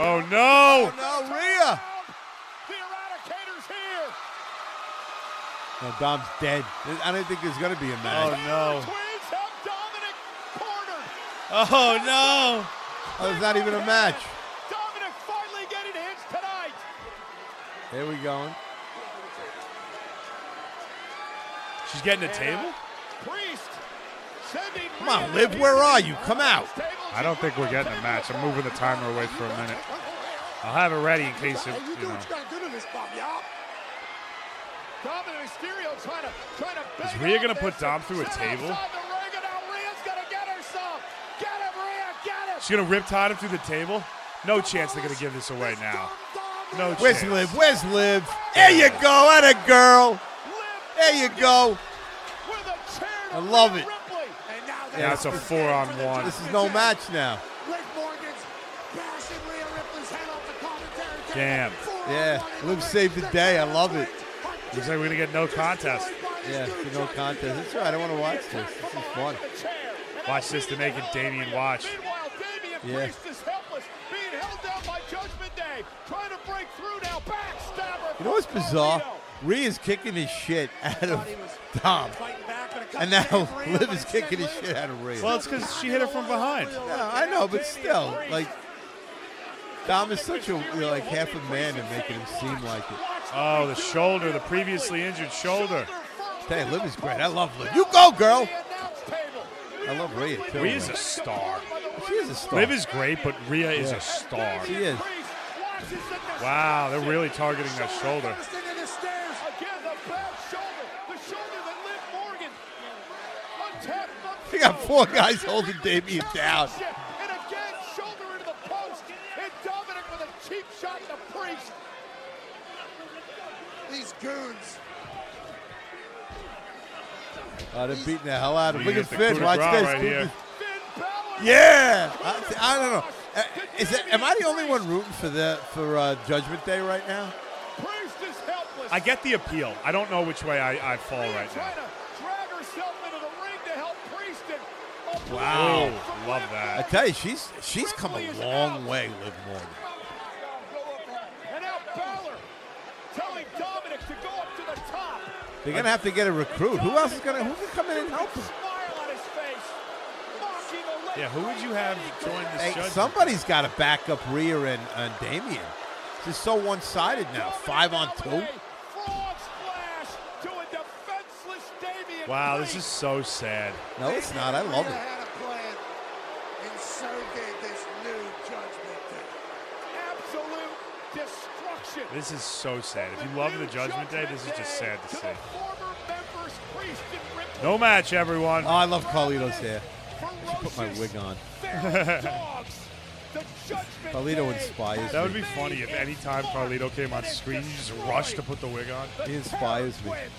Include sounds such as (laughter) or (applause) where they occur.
Oh no! No, Rhea. The Eradicator's here. No, Dom's dead. I don't think there's going to be a match. Oh no! Twins have Dominik cornered. Oh no! Oh, there's not even a match. Dominik finally getting his tonight. Here we going. She's getting a table. Priest sending. Come on, Liv, where are you? Come out. I don't think we're getting a match. I'm moving the timer away for a minute. I'll have it ready in case it, you know. Dominik Mysterio trying to trying to. Is Rhea out gonna put Dom through a table? outside the ring, and now Rhea's gonna get herself. Get get him. She's gonna rip tide him through the table. No chance they're gonna give this away now. No chance. Where's. Liv? Where's Liv? There you go. At a girl. There you go. With a chair to I love it. Ripley. And now Yeah, it's a four on one. This is no match now. Liv Morgan's bashing Rhea Ripley's head off the commentary table. Damn. Yeah, Luke saved the day. I love it. Looks like we're gonna get no contest. Yeah, it's no contest. It's all right. I don't want to watch this. This is fun. Watch this to make it Damian watch. Meanwhile, Damian Yeah. Priest is helpless, being held down by Judgment Day, trying to break through now. Backstabber. You know what's bizarre? Rhea's kicking his shit out of Dom. And now Liv is kicking his shit out of Rhea. Well, it's because she hit her from behind. Yeah, I know, but still, like, Dom is such a you know, like half a man and making him seem like it. Oh, the shoulder, the previously injured shoulder. Hey, Liv is great. I love Liv. You go, girl. I love Rhea too. Rhea's man. a star. She is a star. Liv is great, but Rhea is a star. She is. Wow, they're really targeting that shoulder. Again, the bad shoulder. The shoulder that Liv Morgan untapped. They got four guys holding Damian down. And again, shoulder into the post. And Dominik with a cheap shot to Priest. These goons. Oh, they're beating the hell out of him. You Look at get Finn. Watch this. right here. Yeah. I, I don't know. Uh, Is it, am I the only one rooting for the for uh, Judgment Day right now? Priest is helpless. I get the appeal. I don't know which way I, I fall right now. Trying to drag herself into the ring to help Priest and Wow. Oh, love I that. tell you, she's she's come a long way, Liv Morgan. And now Balor telling Dominik to go up to the top. They're gonna have to get a recruit. Who else is gonna? Who can come in and help him? Smile on his face. Mocking a late Yeah, who would you have join this Hey, judgment? somebody's got to back up Rhea and, and Damian. This is so one-sided now. Five on two. Frog splash to a defenseless Damian Wow, this is so sad. No, it's not. I love it. This is so sad. If you love the Judgment Day, this is just sad to see. Former members Priest and Ripley. No match, everyone. Oh, I love Carlito's hair. I should put my wig on. feral (laughs) dogs. The Judgment Carlito Day inspires That would be funny if any time Carlito came on screen, you just rushed to put the wig on. He inspires me. wins.